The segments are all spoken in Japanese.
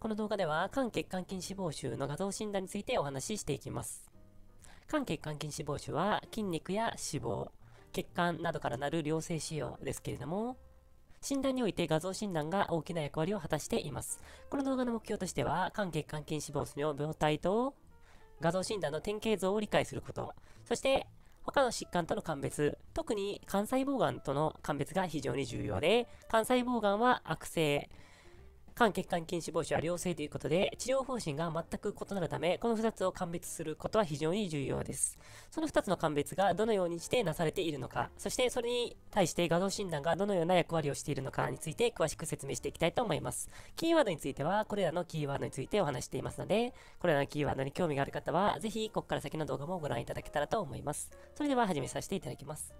この動画では、肝血管筋脂肪腫の画像診断についてお話ししていきます。肝血管筋脂肪腫は筋肉や脂肪、血管などからなる良性腫瘍ですけれども、診断において画像診断が大きな役割を果たしています。この動画の目標としては、肝血管筋脂肪腫の病態と画像診断の典型像を理解すること、そして他の疾患との鑑別、特に肝細胞がんとの鑑別が非常に重要で、肝細胞がんは悪性、肝血管筋脂肪腫は良性ということで、治療方針が全く異なるため、この2つを鑑別することは非常に重要です。その2つの鑑別がどのようにしてなされているのか、そしてそれに対して画像診断がどのような役割をしているのかについて詳しく説明していきたいと思います。キーワードについては、これらのキーワードについてお話していますので、これらのキーワードに興味がある方は、ぜひここから先の動画もご覧いただけたらと思います。それでは始めさせていただきます。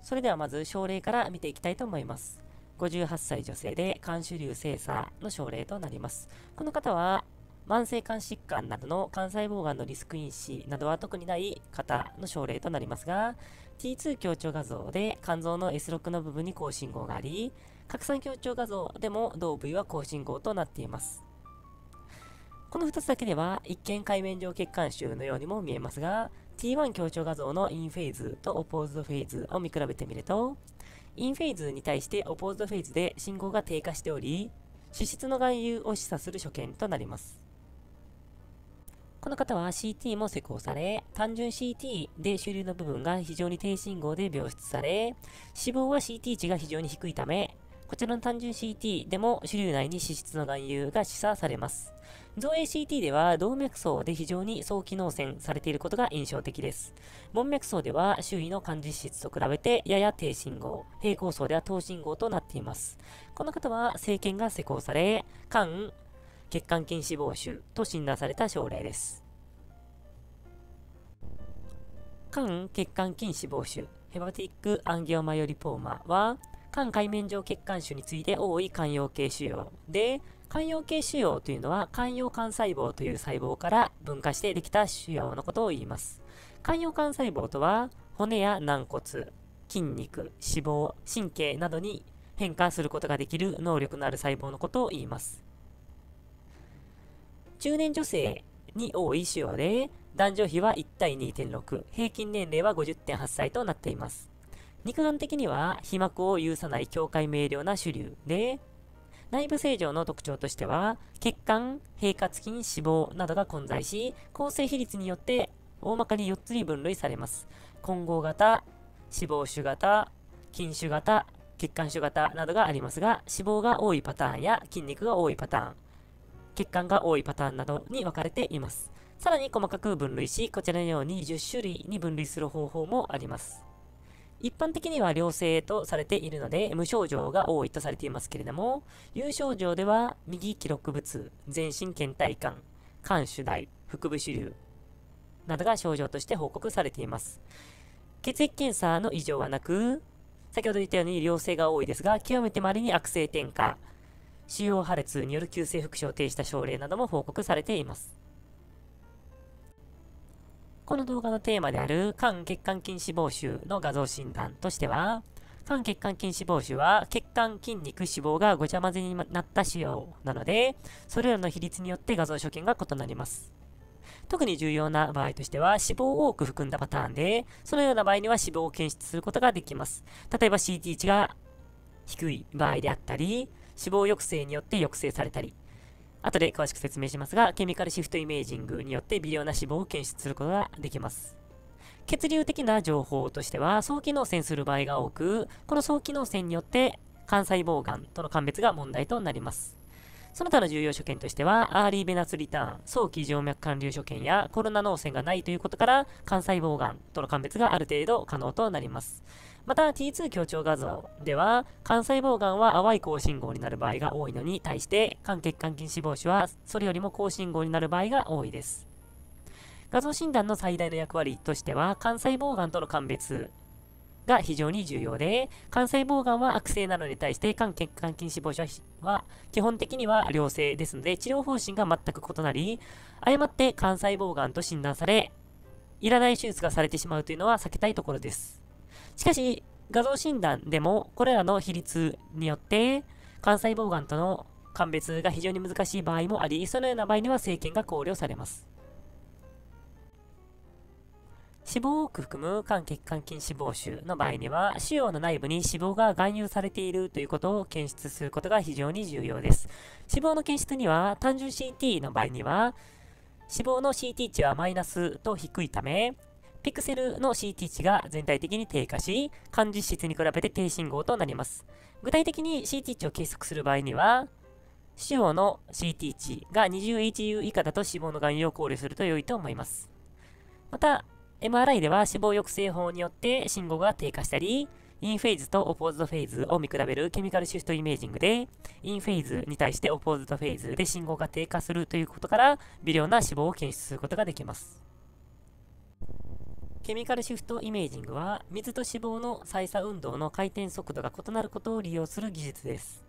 それではまず症例から見ていきたいと思います。58歳女性で肝主流精査の症例となります。この方は慢性肝疾患などの肝細胞がんのリスク因子などは特にない方の症例となりますが、T2 強調画像で肝臓の S6 の部分に高信号があり、拡散強調画像でも同部位は高信号となっています。この2つだけでは一見海面上血管腫のようにも見えますが、T1 強調画像のインフェーズとオポーズドフェーズを見比べてみると、インフェーズに対してオポーズドフェーズで信号が低下しており、脂質の含有を示唆する所見となります。この方は CT も施行され、単純 CT で主流の部分が非常に低信号で描出され、脂肪は CT 値が非常に低いため、こちらの単純 CT でも主流内に脂質の含有が示唆されます。造影 CT では動脈層で非常に早期脳線されていることが印象的です。門脈層では周囲の感じ質と比べてやや低信号、平行層では等信号となっています。この方は生検が施行され、肝、血管筋脂肪腫と診断された症例です。肝血管筋脂肪腫、ヘバティックアンギオマヨリポーマは、肝海面上血管腫について多い肝陽系腫瘍で、肝陽系腫瘍というのは肝陽幹細胞という細胞から分化してできた腫瘍のことを言います。肝陽幹細胞とは骨や軟骨、筋肉、脂肪、神経などに変化することができる能力のある細胞のことを言います。中年女性に多い腫瘍で、男女比は1対2.6、平均年齢は50.8歳となっています。肉眼的には皮膜を有さない境界明瞭な主流で、内部正常の特徴としては、血管、平滑筋、脂肪などが混在し、構成比率によって大まかに4つに分類されます。混合型、脂肪種型、筋種型、血管種型などがありますが、脂肪が多いパターンや筋肉が多いパターン、血管が多いパターンなどに分かれています。さらに細かく分類し、こちらのように10種類に分類する方法もあります。一般的には良性とされているので、無症状が多いとされていますけれども、有症状では、右記録物、全身倦怠感、肝主大、腹部主流などが症状として報告されています。血液検査の異常はなく、先ほど言ったように良性が多いですが、極めて稀に悪性転化、腫瘍破裂による急性腹症を呈した症例なども報告されています。この動画のテーマである肝血管筋脂肪腫の画像診断としては、肝血管筋脂肪腫は血管筋肉脂肪がごちゃ混ぜになった腫瘍なので、それらの比率によって画像所見が異なります。特に重要な場合としては、脂肪を多く含んだパターンで、そのような場合には脂肪を検出することができます。例えば CT 値が低い場合であったり、脂肪抑制によって抑制されたり、後で詳しく説明しますが、ケミカルシフトイメージングによって微量な脂肪を検出することができます。血流的な情報としては、早期脳線する場合が多く、この早期脳線によって肝細胞がんとの鑑別が問題となります。その他の重要所見としては、アーリーベナスリターン、早期静脈管流所見やコロナ脳線がないということから、肝細胞がんとの鑑別がある程度可能となります。また T2 強調画像では、肝細胞がんは淡い高信号になる場合が多いのに対して、肝血管筋脂肪腫はそれよりも高信号になる場合が多いです。画像診断の最大の役割としては、肝細胞がんとの鑑別が非常に重要で、肝細胞がんは悪性なのに対して、肝血管筋脂肪腫は基本的には良性ですので、治療方針が全く異なり、誤って肝細胞がんと診断され、いらない手術がされてしまうというのは避けたいところです。しかし、画像診断でもこれらの比率によって、肝細胞がんとの鑑別が非常に難しい場合もあり、そのような場合には政権が考慮されます。脂肪を多く含む肝血管筋脂肪腫の場合には、腫瘍の内部に脂肪が含有されているということを検出することが非常に重要です。脂肪の検出には、単純 CT の場合には、脂肪の CT 値はマイナスと低いため、ピクセルの CT 値が全体的に低下し、肝実質に比べて低信号となります。具体的に CT 値を計測する場合には、腫瘍の CT 値が 20HU 以下だと脂肪の含有を考慮すると良いと思います。また、MRI では脂肪抑制法によって信号が低下したり、 in phase と opposed phase を見比べる chemical shift imaging で、 in phase に対して opposed phase で信号が低下するということから、微量な脂肪を検出することができます。 chemical shift imaging は、水と脂肪の歳差運動の回転速度が異なることを利用する技術です。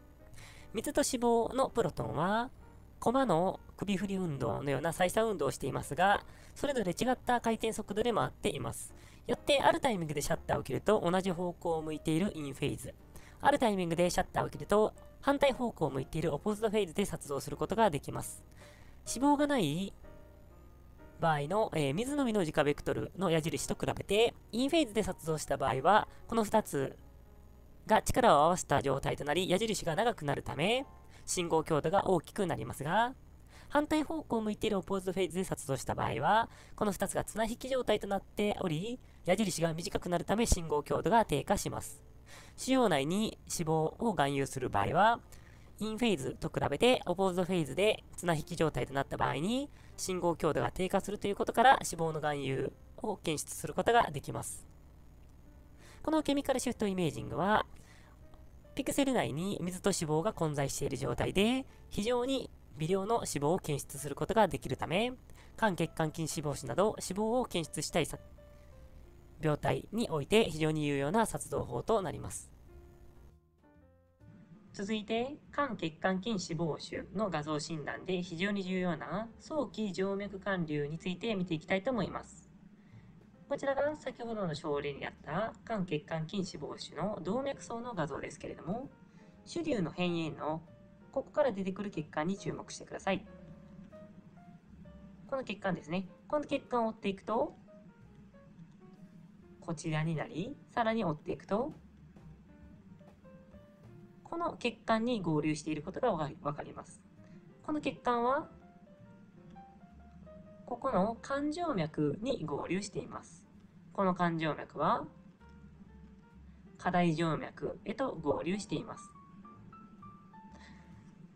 水と脂肪のプロトンは、駒の首振り運動のような再差運動をしていますが、それぞれ違った回転速度で回っています。よって、あるタイミングでシャッターを切ると同じ方向を向いているインフェイズ。あるタイミングでシャッターを切ると反対方向を向いているオポジトフェイズで撮動することができます。脂肪がない場合の、えー、水のみの自家ベクトルの矢印と比べて、インフェイズで撮動した場合は、この2つが力を合わせた状態となり、矢印が長くなるため、信号強度が大きくなりますが、反対方向を向いているオポーズフェーズで撮動した場合は、この2つが綱引き状態となっており、矢印が短くなるため信号強度が低下します。腫瘍内に脂肪を含有する場合は、インフェーズと比べてオポーズドフェーズで綱引き状態となった場合に、信号強度が低下するということから脂肪の含有を検出することができます。このケミカルシフトイメージングは、ピクセル内に水と脂肪が混在している状態で、非常に微量の脂肪を検出することができるため、肝血管筋脂肪腫など脂肪を検出したい病態において非常に有用な撮動法となります。続いて、肝血管筋脂肪腫の画像診断で非常に重要な早期静脈管流について見ていきたいと思います。こちらが先ほどの症例にあった肝血管筋脂肪腫の動脈層の画像ですけれども、主流の変異のここから出てくる血管に注目してください。この血管ですね。この血管を追っていくと、こちらになり、さらに追っていくと、この血管に合流していることがわかります。この血管はここの冠状脈に合流しています。この冠状脈は、下大静脈へと合流しています。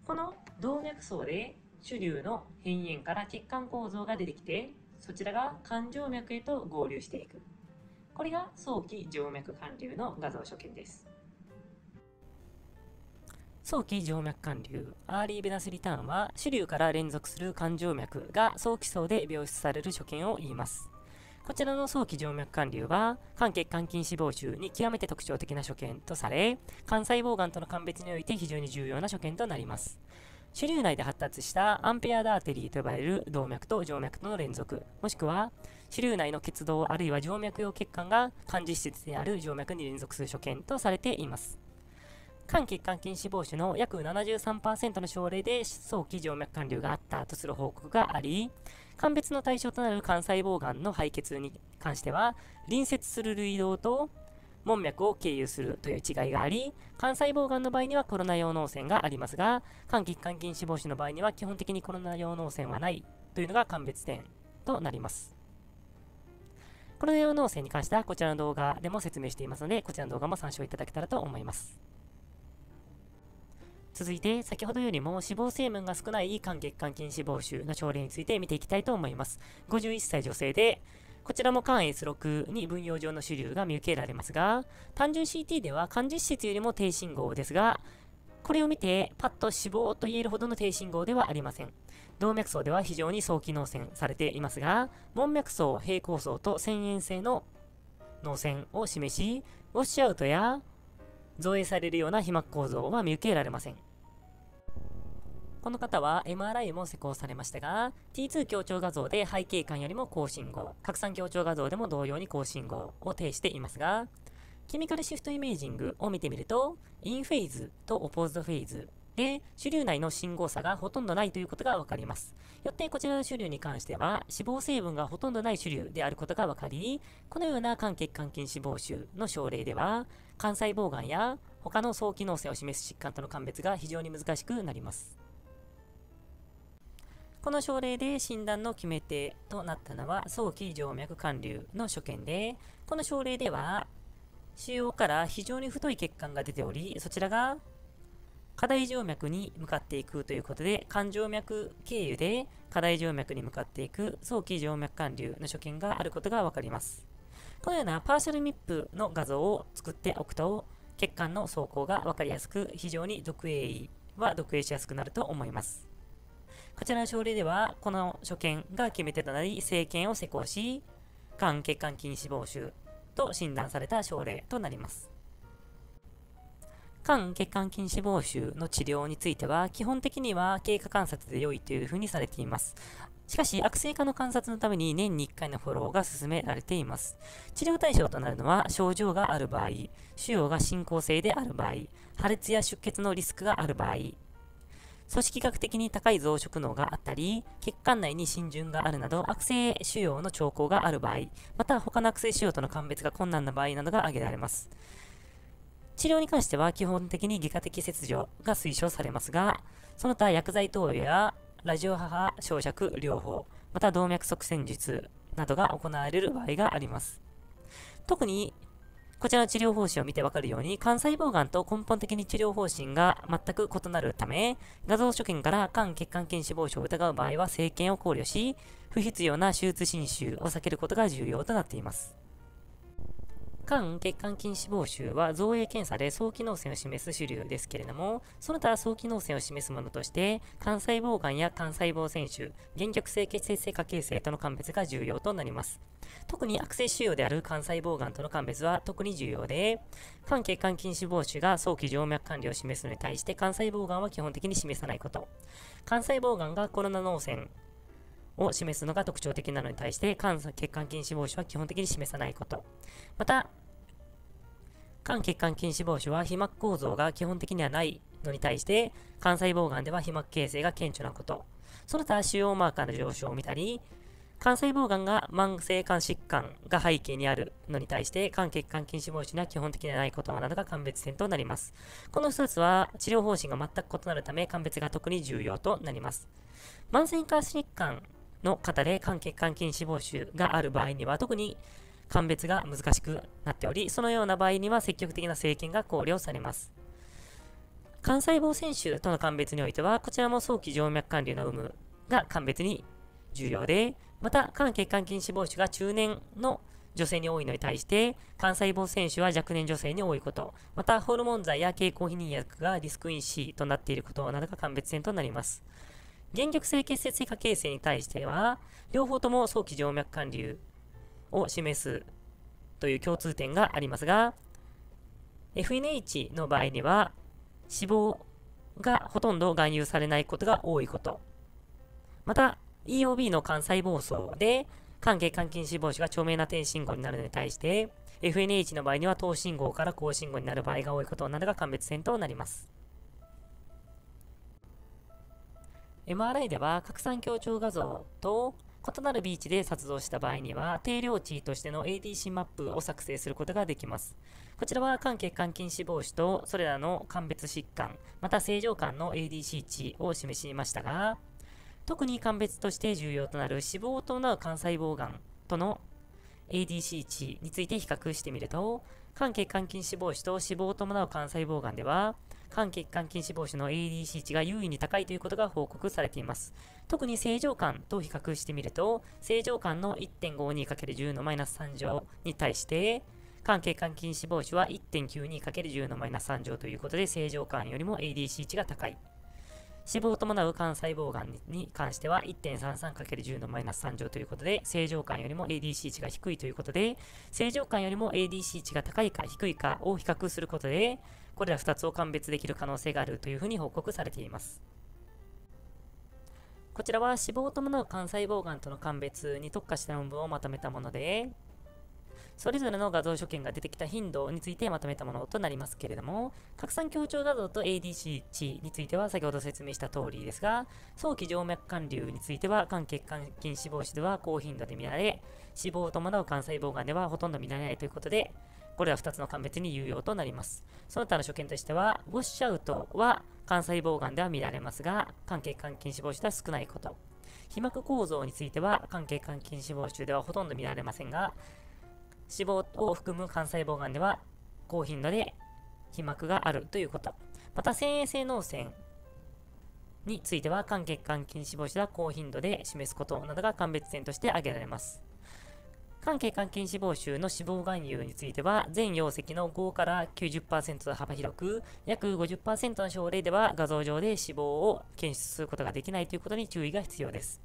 この動脈層で主流の変縁から血管構造が出てきて、そちらが冠状脈へと合流していく。これが早期静脈管流の画像所見です。早期静脈管流、アーリーベナスリターンは、主流から連続する冠状脈が早期層で病出される所見を言います。こちらの早期静脈管流は、肝血管筋脂肪腫に極めて特徴的な所見とされ、肝細胞がんとの鑑別において非常に重要な所見となります。主流内で発達したアンペアダーテリーと呼ばれる動脈と静脈との連続、もしくは主流内の血動あるいは静脈用血管が肝実質である静脈に連続する所見とされています。肝血管筋脂肪腫の約73%の症例で早期静脈管流があったとする報告があり、鑑別の対象となる肝細胞がんの肺血に関しては、隣接する類動と門脈を経由するという違いがあり、肝細胞がんの場合にはコロナ用脳線がありますが、肝血管筋脂肪腫の場合には基本的にコロナ用脳線はないというのが鑑別点となります。コロナ用脳線に関してはこちらの動画でも説明していますので、こちらの動画も参照いただけたらと思います。続いて、先ほどよりも脂肪成分が少ない肝血管筋脂肪腫の症例について見ていきたいと思います。51歳女性で、こちらも肝 S6 に分葉状の主流が見受けられますが、単純 CT では肝実質よりも低信号ですが、これを見てパッと脂肪と言えるほどの低信号ではありません。動脈層では非常に早期脳線されていますが、門脈層、平行層と遷延性の脳線を示し、ウォッシュアウトや造影されるような被膜構造は見受けられません。この方は MRI も施工されましたが、T2 強調画像で背景感よりも高信号、拡散強調画像でも同様に高信号を呈していますが、ケミカルシフトイメージングを見てみると、インフェイズとオポーズドフェイズで、主流内の信号差がほとんどないということがわかります。よってこちらの主流に関しては、脂肪成分がほとんどない主流であることがわかり、このような肝血管筋脂肪腫の症例では、肝細胞がんや他の早期脳性を示す疾患との鑑別が非常に難しくなります。この症例で診断の決め手となったのは早期静脈管流の所見で、この症例では腫瘍から非常に太い血管が出ており、そちらが過大静脈に向かっていくということで、肝静脈経由で過大静脈に向かっていく早期静脈管流の所見があることがわかります。このようなパーシャルミップの画像を作っておくと、血管の走行がわかりやすく、非常に読影は読影しやすくなると思います。こちらの症例では、この所見が決め手となり、政権を施行し、肝血管筋脂肪腫と診断された症例となります。肝血管筋脂肪腫の治療については、基本的には経過観察で良いというふうにされています。しかし、悪性化の観察のために年に1回のフォローが進められています。治療対象となるのは、症状がある場合、腫瘍が進行性である場合、破裂や出血のリスクがある場合、組織学的に高い増殖能があったり、血管内に浸潤があるなど、悪性腫瘍の兆候がある場合、また他の悪性腫瘍との鑑別が困難な場合などが挙げられます。治療に関しては基本的に外科的切除が推奨されますが、その他薬剤投与やラジオ母焼灼療法、また動脈側栓術などが行われる場合があります。特に、こちらの治療方針を見てわかるように、肝細胞がんと根本的に治療方針が全く異なるため、画像所見から肝血管筋脂肪症を疑う場合は、生検を考慮し、不必要な手術侵襲を避けることが重要となっています。肝血管筋脂肪腫は造影検査で早期脳線を示す主流ですけれども、その他早期脳線を示すものとして、肝細胞がんや肝細胞腺腫、原極性血性化形成との鑑別が重要となります。特に悪性腫瘍である肝細胞がんとの鑑別は特に重要で、肝血管筋脂肪腫が早期静脈管理を示すのに対して肝細胞がんは基本的に示さないこと。肝細胞がんがコロナ脳線を示すのが特徴的なのに対して、肝血管筋脂肪腫は基本的に示さないこと。また、肝血管筋脂肪腫は皮膜構造が基本的にはないのに対して、肝細胞がんでは皮膜形成が顕著なこと。その他、腫瘍マーカーの上昇を見たり、肝細胞がんが慢性肝疾患が背景にあるのに対して、肝血管筋脂肪腫には基本的にはないことなどが鑑別点となります。この2つは治療方針が全く異なるため、鑑別が特に重要となります。慢性肝疾患の方で肝血管筋脂肪腫がある場合には、特に鑑別が難しくなっており、そのような場合には積極的な政権が考慮されます。肝細胞選手との鑑別においては、こちらも早期静脈管理の有無が鑑別に重要で、また、肝血管筋脂肪腫が中年の女性に多いのに対して、肝細胞選手は若年女性に多いこと、また、ホルモン剤や経口避妊薬がリスク因子となっていることなどが鑑別点となります。原曲性結節化形成に対しては、両方とも早期静脈管流を示すという共通点がありますが、FNH の場合には、脂肪がほとんど含有されないことが多いこと。また、EOB の肝細胞層で、肝血管筋脂肪腫が著名な低信号になるのに対して、FNH の場合には等信号から高信号になる場合が多いことなどが鑑別点となります。MRI では拡散強調画像と異なるビーチで撮像した場合には、定量値としての ADC マップを作成することができます。こちらは肝血管筋脂肪腫とそれらの鑑別疾患、また正常感の ADC 値を示しましたが、特に鑑別として重要となる脂肪を伴う肝細胞がんとの ADC 値について比較してみると、肝血管筋脂肪腫と脂肪を伴う肝細胞がんでは、肝血管筋脂肪腫の ADC 値が優位に高いということが報告されています。特に正常感と比較してみると、正常感の 1.52×10 のマイナス3乗に対して、肝血管筋脂肪腫は 1.92×10 のマイナス3乗ということで、正常感よりも ADC 値が高い。脂肪を伴う肝細胞がんに関しては 1.33×10 のマイナス3乗ということで、正常感よりも ADC 値が低いということで、正常感よりも ADC 値が高いか低いかを比較することで、これら2つを鑑別できる可能性があるというふうに報告されています。こちらは脂肪を伴う肝細胞がんとの鑑別に特化した論文をまとめたもので、それぞれの画像所見が出てきた頻度についてまとめたものとなりますけれども、拡散強調画像と ADC 値については先ほど説明した通りですが、早期静脈管流については、肝血管筋脂肪腫では高頻度で見られ、死亡を伴う肝細胞がんではほとんど見られないということで、これら2つの鑑別に有用となります。その他の所見としては、ウォッシュアウトは肝細胞がんでは見られますが、肝血管筋脂肪腫では少ないこと。皮膜構造については、肝血管筋脂肪腫ではほとんど見られませんが、脂肪を含む肝細胞がんでは高頻度で皮膜があるということ。また、線維性脳線については、肝血管筋脂肪腫は高頻度で示すことなどが鑑別点として挙げられます。肝血管筋脂肪腫の脂肪含有については、全容積の5から90%幅広く、約50%の症例では画像上で脂肪を検出することができないということに注意が必要です。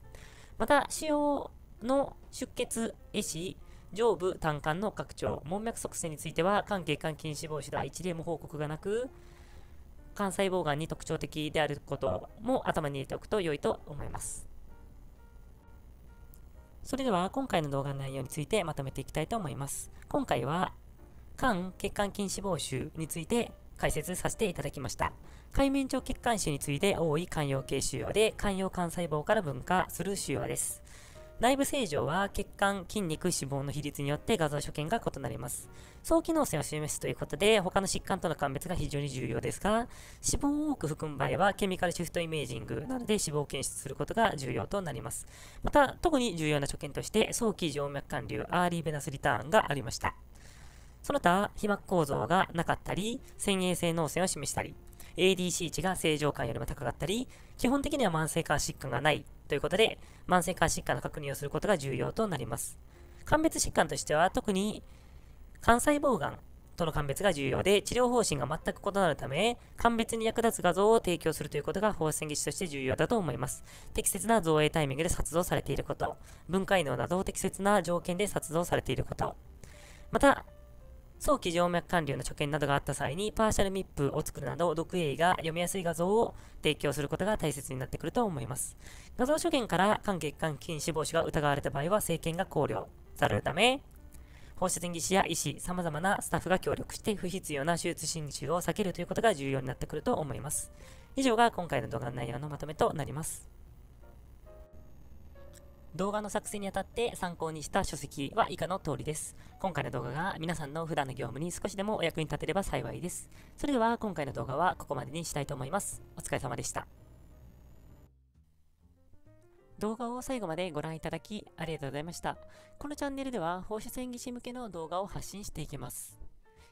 また、使用の出血、壊死、上部胆管の拡張、門脈側線については、肝血管筋脂肪腫では一例も報告がなく、肝細胞がんに特徴的であることも頭に入れておくと良いと思います。それでは今回の動画の内容についてまとめていきたいと思います。今回は肝血管筋脂肪腫について解説させていただきました。海面上血管腫について多い肝陽系腫瘍で肝陽幹細胞から分化する腫瘍です。内部正常は血管、筋肉、脂肪の比率によって画像所見が異なります。早期脳線を示すということで、他の疾患との鑑別が非常に重要ですが、脂肪を多く含む場合は、ケミカルシフトイメージングなどで脂肪を検出することが重要となります。また、特に重要な所見として、早期静脈管流、アーリーベナスリターンがありました。その他、被膜構造がなかったり、線維性脳線を示したり、ADC 値が正常感よりも高かったり、基本的には慢性化疾患がないということで、慢性化疾患の確認をすることが重要となります。鑑別疾患としては、特に肝細胞がんとの鑑別が重要で、治療方針が全く異なるため、鑑別に役立つ画像を提供するということが放線技師として重要だと思います。適切な造影タイミングで撮像されていること、分解能など適切な条件で撮像されていること、また、早期静脈管流の所見などがあった際に、パーシャル密封を作るなど、読影が読みやすい画像を提供することが大切になってくると思います。画像所見から肝血管筋脂肪腫が疑われた場合は、政権が考慮されるため、放射線技師や医師、様々なスタッフが協力して不必要な手術侵入を避けるということが重要になってくると思います。以上が今回の動画の内容のまとめとなります。動画の作成にあたって参考にした書籍は以下の通りです。今回の動画が皆さんの普段の業務に少しでもお役に立てれば幸いです。それでは今回の動画はここまでにしたいと思います。お疲れ様でした。動画を最後までご覧いただきありがとうございました。このチャンネルでは放射線技師向けの動画を発信していきます。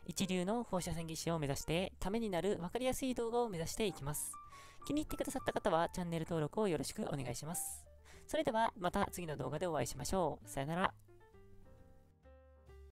一流の放射線技師を目指してためになる分かりやすい動画を目指していきます。気に入ってくださった方はチャンネル登録をよろしくお願いします。それではまた次の動画でお会いしましょう。さよなら。